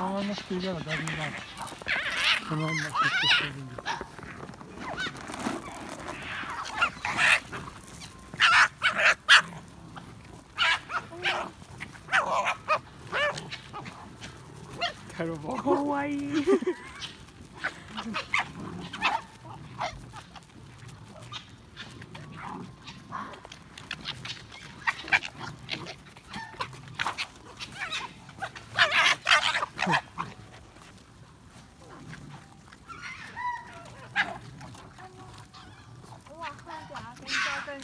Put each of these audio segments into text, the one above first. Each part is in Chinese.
川の水量がだいぶ今このまま出てしてるんですかわいい。来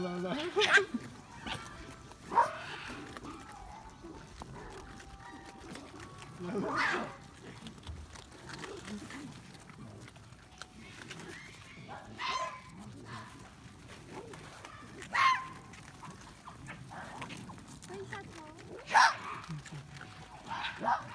来来。来来。可以下头。